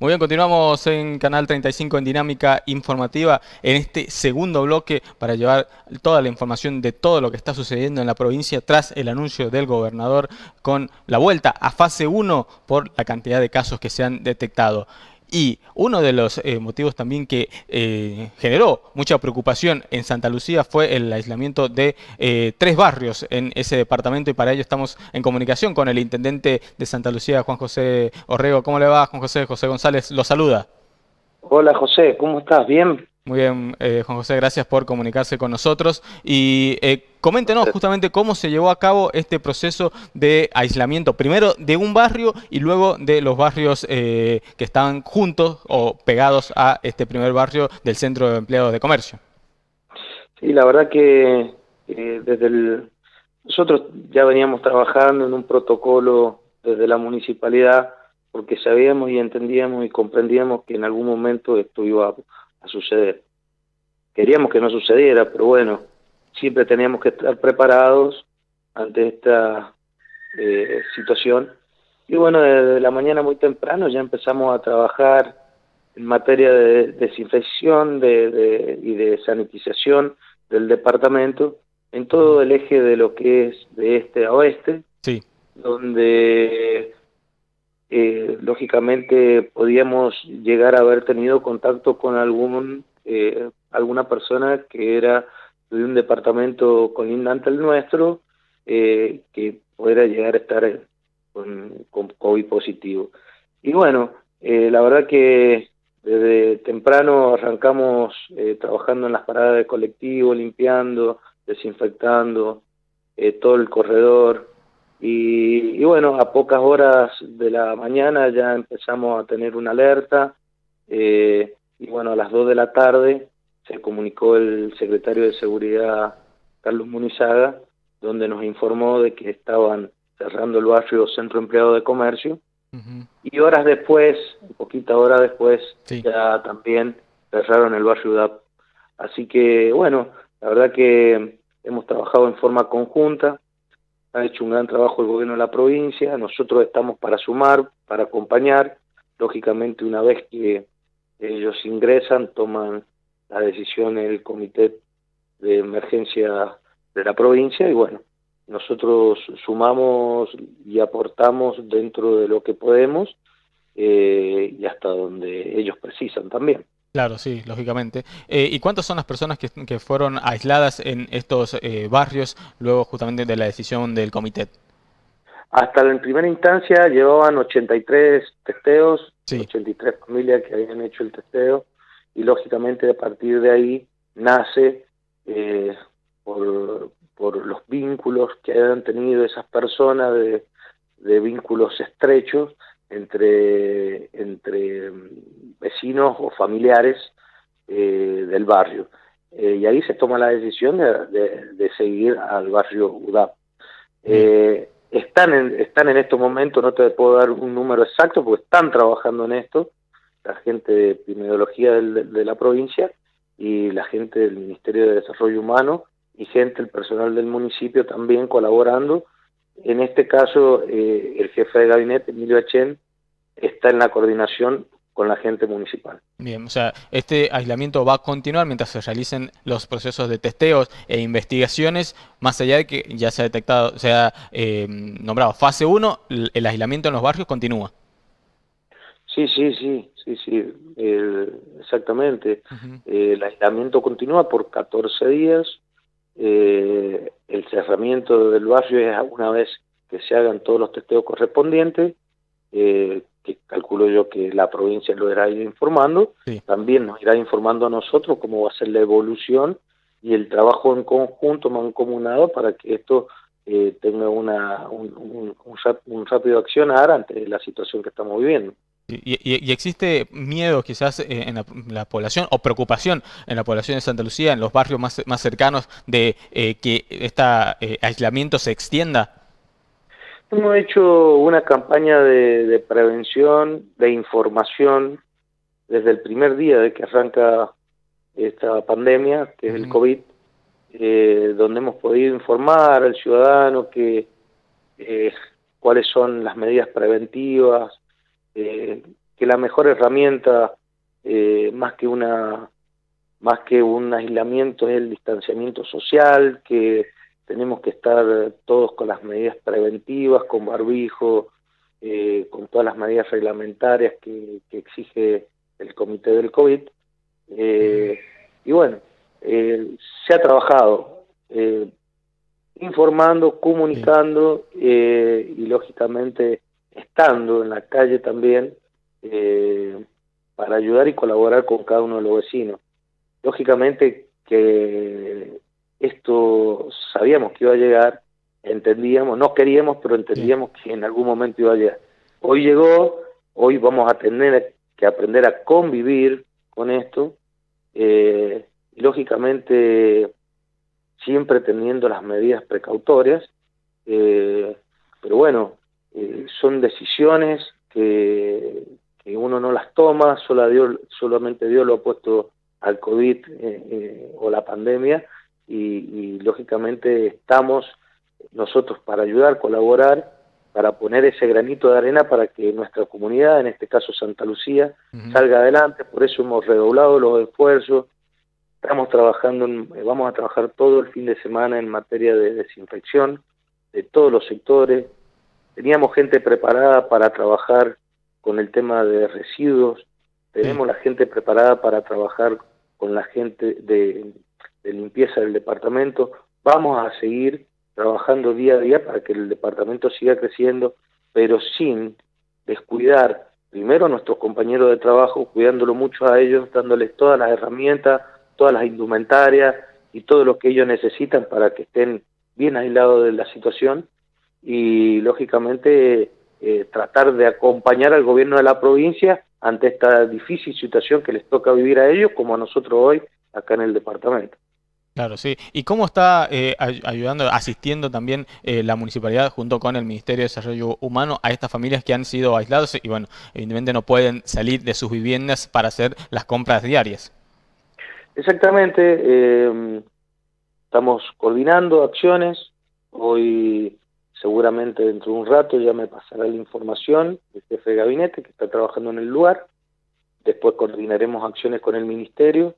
Muy bien, continuamos en Canal 35 en Dinámica Informativa en este segundo bloque para llevar toda la información de todo lo que está sucediendo en la provincia tras el anuncio del gobernador con la vuelta a fase 1 por la cantidad de casos que se han detectado. Y uno de los eh, motivos también que eh, generó mucha preocupación en Santa Lucía fue el aislamiento de eh, tres barrios en ese departamento y para ello estamos en comunicación con el intendente de Santa Lucía, Juan José Orrego. ¿Cómo le va, Juan José? José González lo saluda. Hola José, ¿cómo estás? ¿Bien? Muy bien, eh, Juan José, gracias por comunicarse con nosotros. Y eh, coméntenos justamente cómo se llevó a cabo este proceso de aislamiento, primero de un barrio y luego de los barrios eh, que están juntos o pegados a este primer barrio del Centro de Empleados de Comercio. Sí, la verdad que eh, desde el... Nosotros ya veníamos trabajando en un protocolo desde la municipalidad porque sabíamos y entendíamos y comprendíamos que en algún momento esto iba a a suceder. Queríamos que no sucediera, pero bueno, siempre teníamos que estar preparados ante esta eh, situación. Y bueno, desde la mañana muy temprano ya empezamos a trabajar en materia de desinfección de, y de sanitización del departamento en todo el eje de lo que es de este a oeste, sí. donde eh, lógicamente podíamos llegar a haber tenido contacto con algún eh, alguna persona que era de un departamento colindante al nuestro eh, que pudiera llegar a estar con, con COVID positivo. Y bueno, eh, la verdad que desde temprano arrancamos trabajando en las paradas de colectivo, limpiando, desinfectando todo el corredor, y, y, bueno, a pocas horas de la mañana ya empezamos a tener una alerta eh, y bueno, a las 2 de la tarde se comunicó el secretario de Seguridad, Carlos Munizaga, donde nos informó de que estaban cerrando el barrio Centro Empleado de Comercio uh -huh. y horas después, poquita hora después, sí. ya también cerraron el barrio UDAP. Así que bueno, la verdad que hemos trabajado en forma conjunta, ha hecho un gran trabajo el gobierno de la provincia, nosotros estamos para sumar, para acompañar, lógicamente una vez que ellos ingresan, toman la decisión el comité de emergencia de la provincia y bueno, nosotros sumamos y aportamos dentro de lo que podemos eh, y hasta donde ellos precisan también. Claro, sí, lógicamente. Eh, ¿Y cuántas son las personas que, que fueron aisladas en estos eh, barrios luego justamente de la decisión del comité? Hasta en primera instancia llevaban 83 testeos, sí. 83 familias que habían hecho el testeo y lógicamente a partir de ahí nace eh, por, por los vínculos que hayan tenido esas personas de, de vínculos estrechos entre, entre vecinos o familiares eh, del barrio. Eh, y ahí se toma la decisión de, de, de seguir al barrio UDAP. Eh, están, en, están en estos momentos, no te puedo dar un número exacto, porque están trabajando en esto, la gente de epidemiología del, de la provincia y la gente del Ministerio de Desarrollo Humano y gente, el personal del municipio también colaborando. En este caso, eh, el jefe de gabinete, Emilio Echen, está en la coordinación con la gente municipal. Bien, o sea, este aislamiento va a continuar mientras se realicen los procesos de testeos e investigaciones, más allá de que ya se ha detectado, se ha eh, nombrado fase 1, el aislamiento en los barrios continúa. Sí, sí, sí, sí, sí, eh, exactamente. Uh -huh. el aislamiento continúa por 14 días, eh, el cerramiento del barrio es una vez que se hagan todos los testeos correspondientes, eh, que calculo yo que la provincia lo irá informando, sí. también nos irá informando a nosotros cómo va a ser la evolución y el trabajo en conjunto, mancomunado, para que esto eh, tenga una, un, un, un, rápido accionar ante la situación que estamos viviendo. Y, y, y, existe miedo quizás en la, la, población o preocupación en la población de Santa Lucía, en los barrios más, más cercanos, de eh, que este eh, aislamiento se extienda. Hemos hecho una campaña de, de, prevención, de información, desde el primer día de que arranca esta pandemia, que es el COVID, eh, donde hemos podido informar al ciudadano que eh, cuáles son las medidas preventivas, eh, que la mejor herramienta, eh, más que una más que un aislamiento, es el distanciamiento social, que tenemos que estar todos con las medidas preventivas, con barbijo, eh, con todas las medidas reglamentarias que, exige el comité del COVID. Eh, y bueno, se ha trabajado informando, comunicando y lógicamente estando en la calle también eh, para ayudar y colaborar con cada uno de los vecinos. Lógicamente que esto sabíamos que iba a llegar, entendíamos, no queríamos, pero entendíamos que en algún momento iba a llegar. Hoy llegó, hoy vamos a tener que aprender a convivir con esto, eh, y lógicamente siempre teniendo las medidas precautorias, eh, pero bueno, eh, son decisiones que, uno no las toma, solamente Dios lo ha puesto al COVID eh, eh, o la pandemia y, lógicamente estamos nosotros para ayudar, colaborar, para poner ese granito de arena para que nuestra comunidad, en este caso Santa Lucía, salga adelante, por eso hemos redoblado los esfuerzos, estamos trabajando, vamos a trabajar todo el fin de semana en materia de desinfección de todos los sectores, teníamos gente preparada para trabajar con el tema de residuos, tenemos la gente preparada para trabajar con la gente de, limpieza del departamento, vamos a seguir trabajando día a día para que el departamento siga creciendo, pero sin descuidar primero a nuestros compañeros de trabajo, cuidándolo mucho a ellos, dándoles todas las herramientas, todas las indumentarias y todo lo que ellos necesitan para que estén bien aislados de la situación y lógicamente eh, tratar de acompañar al gobierno de la provincia ante esta difícil situación que les toca vivir a ellos como a nosotros hoy acá en el departamento. Claro, sí. ¿Y cómo está eh, ayudando, asistiendo también eh, la municipalidad junto con el Ministerio de Desarrollo Humano a estas familias que han sido aisladas y, bueno, evidentemente no pueden salir de sus viviendas para hacer las compras diarias? Exactamente. estamos coordinando acciones. Hoy Seguramente dentro de un rato ya me pasará la información del jefe de gabinete que está trabajando en el lugar. Después coordinaremos acciones con el ministerio,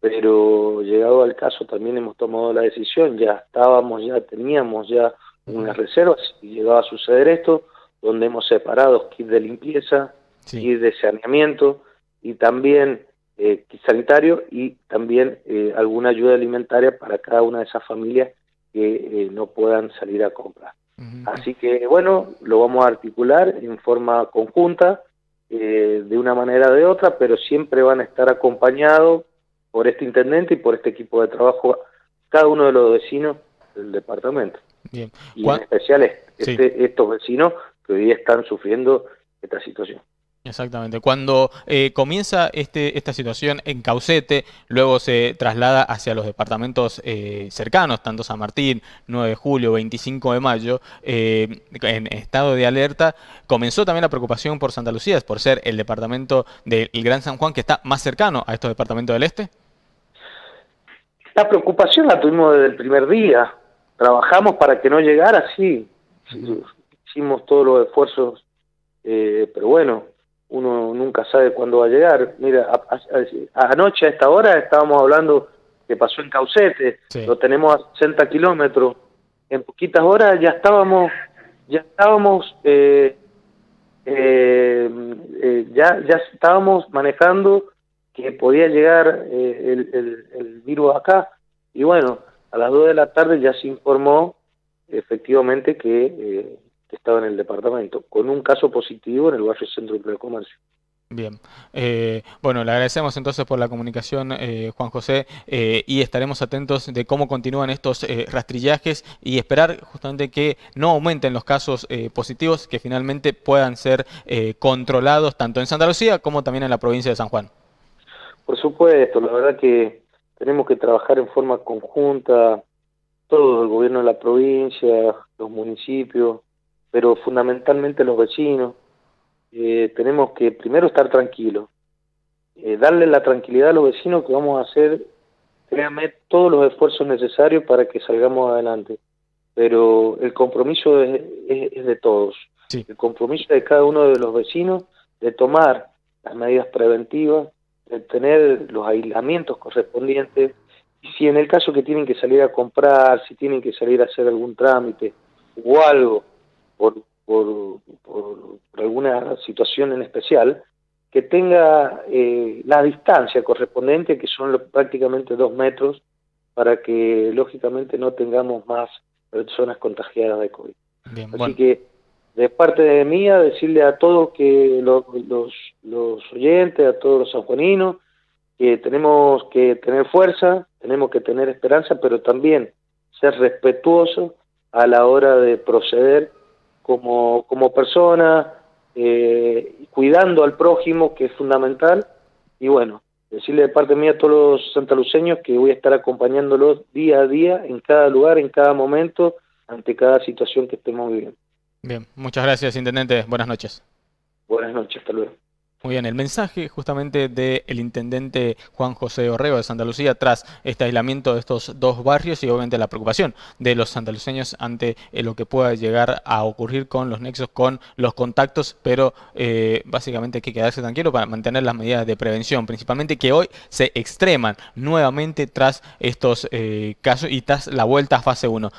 pero llegado al caso también hemos tomado la decisión, ya estábamos, ya teníamos ya unas reservas y llegaba a suceder esto, donde hemos separado kits de limpieza, kits de saneamiento y también eh, kit sanitario y también eh, alguna ayuda alimentaria para cada una de esas familias que eh, no puedan salir a comprar. Así que bueno, lo vamos a articular en forma conjunta, eh, de una manera o de otra, pero siempre van a estar acompañados por este intendente y por este equipo de trabajo, cada uno de los vecinos del departamento. Y en especial este, estos vecinos que hoy están sufriendo esta situación. Exactamente. Cuando eh, comienza este, esta situación en Caucete, luego se traslada hacia los departamentos eh, cercanos, tanto San Martín, 9 de julio, 25 de mayo, eh, en estado de alerta, comenzó también la preocupación por Santa Lucía, por ser el departamento del Gran San Juan que está más cercano a estos departamentos del este. La preocupación la tuvimos desde el primer día. Trabajamos para que no llegara, sí. Hicimos todos los esfuerzos, pero bueno, uno nunca sabe cuándo va a llegar. Mira, anoche a esta hora estábamos hablando que pasó en Caucete, lo tenemos a 60 kilómetros, en poquitas horas ya estábamos, ya estábamos, eh, eh, eh, ya, ya estábamos manejando que podía llegar el, el, virus acá, y bueno, a las 2 de la tarde ya se informó efectivamente que estaba en el departamento, con un caso positivo en el barrio Centro de Comercio. Bien, eh, bueno, le agradecemos entonces por la comunicación, eh, Juan José, eh, y estaremos atentos de cómo continúan estos rastrillajes y esperar justamente que no aumenten los casos positivos, que finalmente puedan ser controlados tanto en Santa Lucía como también en la provincia de San Juan. Por supuesto, la verdad que tenemos que trabajar en forma conjunta, todo el gobierno de la provincia, los municipios, pero fundamentalmente los vecinos, eh, tenemos que primero estar tranquilos, eh, darle la tranquilidad a los vecinos que vamos a hacer, créanme, todos los esfuerzos necesarios para que salgamos adelante. Pero el compromiso es, de todos, el compromiso de cada uno de los vecinos de tomar las medidas preventivas, de tener los aislamientos correspondientes, y si en el caso que tienen que salir a comprar, si tienen que salir a hacer algún trámite o algo por, por, por, alguna situación en especial, que tenga eh, la distancia correspondiente, que son prácticamente dos metros, para que lógicamente no tengamos más personas contagiadas de COVID. Así que de parte de mía decirle a todos que los, los, oyentes, a todos los sanjuaninos, que tenemos que tener fuerza, tenemos que tener esperanza, pero también ser respetuosos a la hora de proceder como, como persona, eh, cuidando al prójimo, que es fundamental, y bueno, decirle de parte mía a todos los santaluceños que voy a estar acompañándolos día a día, en cada lugar, en cada momento, ante cada situación que estemos viviendo. Bien, muchas gracias, Intendente. Buenas noches. Buenas noches, hasta luego. Muy bien, el mensaje justamente del intendente Juan José Orrego de Santa Lucía tras este aislamiento de estos dos barrios y obviamente la preocupación de los santaluceños ante eh, lo que pueda llegar a ocurrir con los nexos, con los contactos, pero eh, básicamente hay que quedarse tranquilo para mantener las medidas de prevención, principalmente que hoy se extreman nuevamente tras estos eh, casos y tras la vuelta a fase 1.